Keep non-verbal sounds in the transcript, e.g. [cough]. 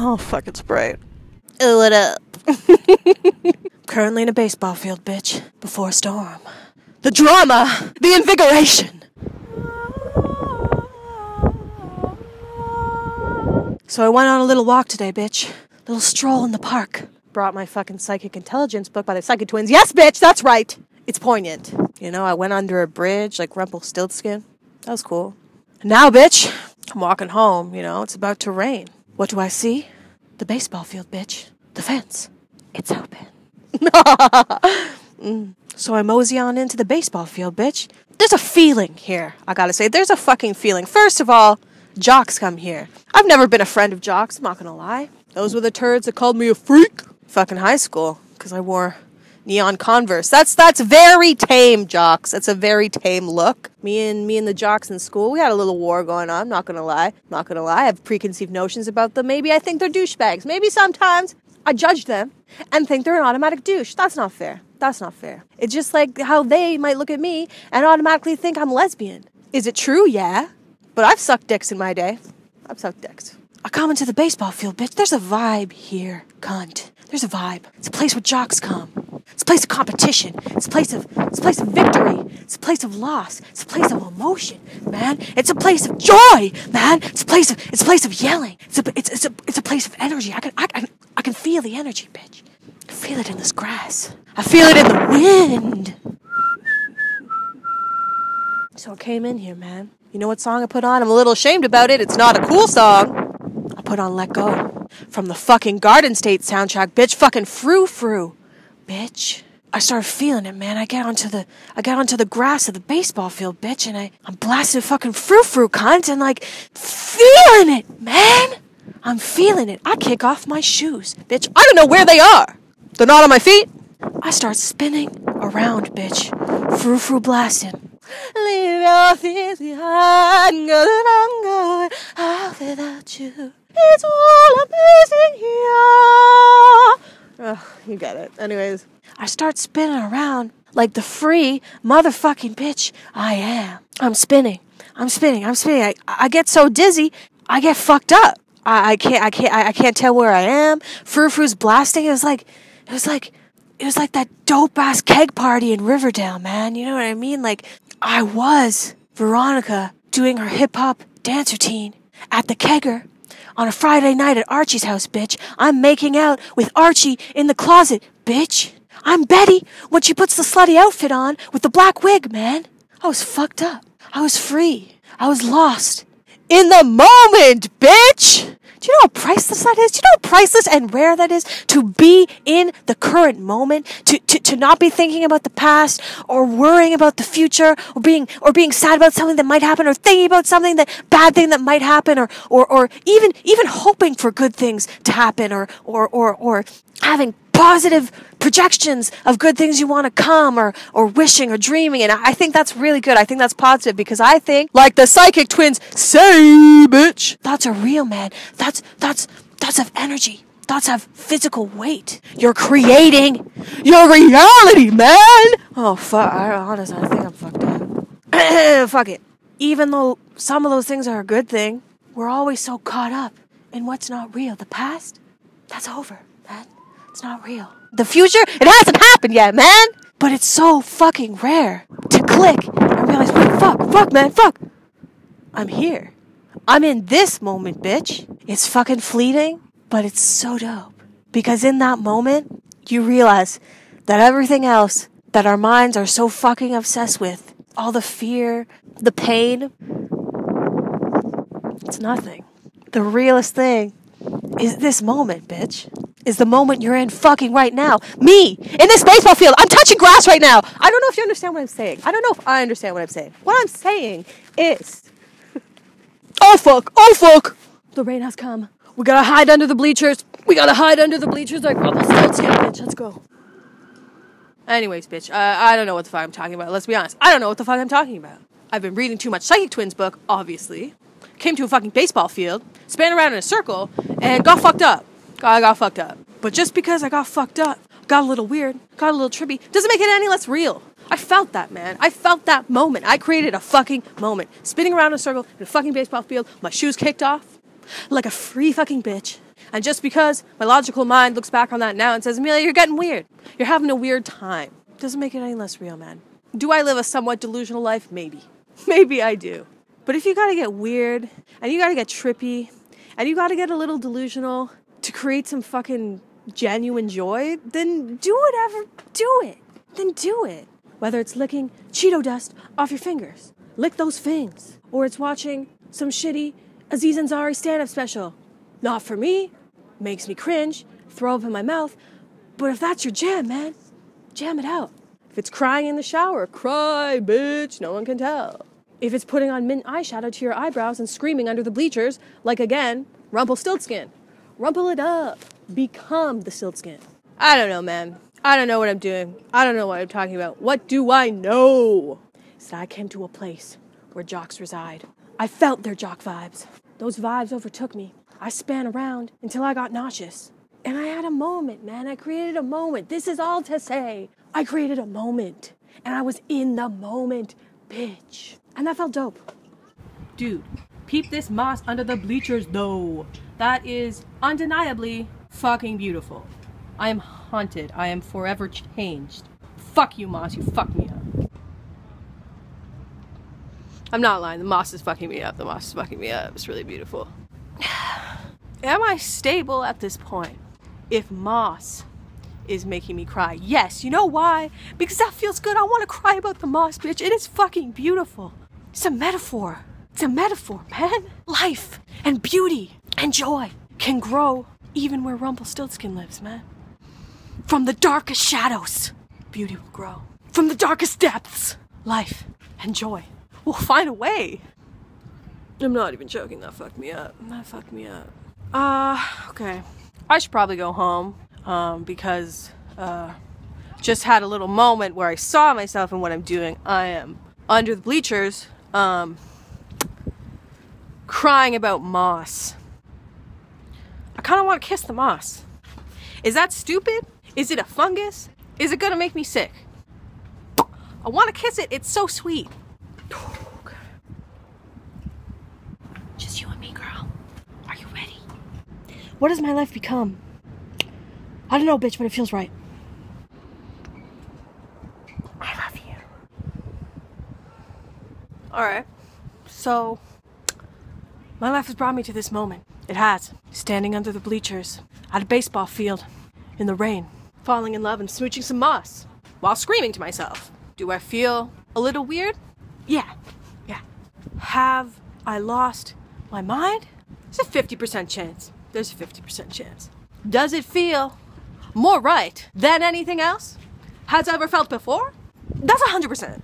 Oh, fuck, it's bright. Oh, what up? [laughs] [laughs] Currently in a baseball field, bitch. Before a storm. The drama! The invigoration! So I went on a little walk today, bitch. Little stroll in the park. Brought my fucking psychic intelligence book by the Psychic Twins. Yes, bitch, that's right! It's poignant. You know, I went under a bridge like Rumpelstiltskin. That was cool. Now, bitch, I'm walking home, you know, it's about to rain. What do I see? The baseball field, bitch. The fence. It's open. [laughs] Mm. So I mosey on into the baseball field, bitch. There's a feeling here, I gotta say. There's a fucking feeling. First of all, jocks come here. I've never been a friend of jocks, I'm not gonna lie. Those were the turds that called me a freak. Fucking high school, because I wore neon converse. That's that's very tame jocks. That's a very tame look. Me and me and the jocks in school we had a little war going on I'm not gonna lie. I'm not gonna lie i have preconceived notions about them. Maybe i think they're douchebags. Maybe sometimes i judge them and think they're an automatic douche. That's not fair. That's not fair. It's just like how they might look at me and automatically think i'm lesbian. Is it true? Yeah. But i've sucked dicks in my day. I've sucked dicks. I come into the baseball field, bitch. There's a vibe here, cunt. There's a vibe. It's a place where jocks come. It's a place of competition. It's a place of it's a place of victory. It's a place of loss. It's a place of emotion, man. It's a place of joy, man. It's a place of it's a place of yelling. It's a it's, it's a it's a place of energy. I can I can I can feel the energy, bitch. I feel it in this grass. I feel it in the wind. So I came in here, man. You know what song I put on? I'm a little ashamed about it. It's not a cool song. I put on Let Go from the fucking Garden State soundtrack, bitch. Fucking frou frou, bitch. I started feeling it, man. I get onto the I get onto the grass of the baseball field, bitch, and I I'm blasting fucking frou frou cunt and like feeling it, man. I'm feeling it. I kick off my shoes, bitch. I don't know where they are. They're not on my feet. I start spinning around, bitch. Frou frou blasting. Leave your fears behind, that I'm going out without you. It's all amazing here. You get it. Anyways, I start spinning around like the free motherfucking bitch I am. I'm spinning. I'm spinning. I'm spinning. I, I get so dizzy, I get fucked up. I, I can't. I can't. I, I can't tell where I am. Frou Frou's blasting. It was like. It was like. It was like that dope ass keg party in Riverdale, man. You know what I mean? Like I was Veronica doing her hip hop dance routine at the kegger on a Friday night at Archie's house, bitch. I'm making out with Archie in the closet, bitch. I'm Betty when she puts the slutty outfit on with the black wig, man. I was fucked up. I was free. I was lost. In the moment, bitch! Do you know how priceless that is? Do you know how priceless and rare that is? To be in the current moment, to, to, to not be thinking about the past or worrying about the future or being or being sad about something that might happen or thinking about something that bad thing that might happen or or, or even even hoping for good things to happen or or or, or having positive projections of good things you want to come or, or wishing or dreaming. And I think that's really good. I think that's positive because I think, like the psychic twins say, bitch, thoughts are real, man. That's, that's, thoughts of energy. Thoughts have physical weight. You're creating your reality, man. Oh, fuck. I, honestly, I think I'm fucked up. [clears throat] fuck it. Even though some of those things are a good thing, we're always so caught up in what's not real. The past, that's over, man. It's not real. The future, it hasn't happened yet, man. But it's so fucking rare to click and realize, fuck, fuck, man, fuck. I'm here. I'm in this moment, bitch. It's fucking fleeting, but it's so dope. Because in that moment, you realize that everything else that our minds are so fucking obsessed with, all the fear, the pain, it's nothing. The realest thing is this moment, bitch is the moment you're in fucking right now. Me in this baseball field. I'm touching grass right now. I don't know if you understand what I'm saying. I don't know if I understand what I'm saying. What I'm saying is, [laughs] oh fuck, oh fuck, the rain has come. We gotta hide under the bleachers. We gotta hide under the bleachers like Rumpelstiltskin, bitch. Let's go. Anyways, bitch, I don't know what the fuck I'm talking about. Let's be honest. I don't know what the fuck I'm talking about. I've been reading too much Psychic Twins book, obviously. Came to a fucking baseball field, span around in a circle, and got fucked up. Oh, I got fucked up. But just because I got fucked up, got a little weird, got a little trippy, doesn't make it any less real. I felt that, man. I felt that moment. I created a fucking moment. Spinning around in a circle in a fucking baseball field, my shoes kicked off like a free fucking bitch. And just because my logical mind looks back on that now and says, Emilia, you're getting weird. You're having a weird time. Doesn't make it any less real, man. Do I live a somewhat delusional life? Maybe. [laughs] Maybe I do. But if you gotta get weird, and you gotta get trippy, and you gotta get a little delusional to create some fucking genuine joy, then do whatever. Do it. Then do it. Whether it's licking Cheeto dust off your fingers, lick those fangs, or it's watching some shitty Aziz Ansari stand up special. Not for me. Makes me cringe, throw up in my mouth. But if that's your jam, man, jam it out. If it's crying in the shower, cry, bitch, no one can tell. If it's putting on mint eyeshadow to your eyebrows and screaming under the bleachers, like again, Rumpelstiltskin, rumple it up. Become the Stiltskin. I don't know, man. I don't know what I'm doing. I don't know what I'm talking about. What do I know? Is that I came to a place where jocks reside. I felt their jock vibes. Those vibes overtook me. I span around until I got nauseous. And I had a moment, man. I created a moment. This is all to say. I created a moment. And I was in the moment, bitch. And that felt dope. Dude, peep this moss under the bleachers, though. That is undeniably fucking beautiful. I am haunted. I am forever changed. Fuck you, moss. You fuck me up. I'm not lying. The moss is fucking me up. The moss is fucking me up. It's really beautiful. [sighs] Am I stable at this point? If moss is making me cry. Yes, you know why? Because that feels good. I want to cry about the moss, bitch. It is fucking beautiful. It's a metaphor. It's a metaphor, man. Life and beauty and joy can grow even where Rumpelstiltskin lives, man. From the darkest shadows, beauty will grow. From the darkest depths, life and joy will find a way. I'm not even joking. That fucked me up. That fucked me up. Uh, okay. I should probably go home um, because uh, just had a little moment where I saw myself and what I'm doing. I am under the bleachers, um, crying about moss. I kind of want to kiss the moss. Is that stupid? Is it a fungus? Is it gonna make me sick? I want to kiss it. It's so sweet. [sighs] Just you and me, girl. Are you ready? What has my life become? I don't know, bitch, but it feels right. I love you. Alright. So, my life has brought me to this moment. It has. Standing under the bleachers, at a baseball field, in the rain, falling in love and smooching some moss, while screaming to myself. Do I feel a little weird? Yeah. Yeah. Have I lost my mind? There's a 50% chance. There's a 50% chance. Does it feel more right than anything else has ever felt before? That's 100%.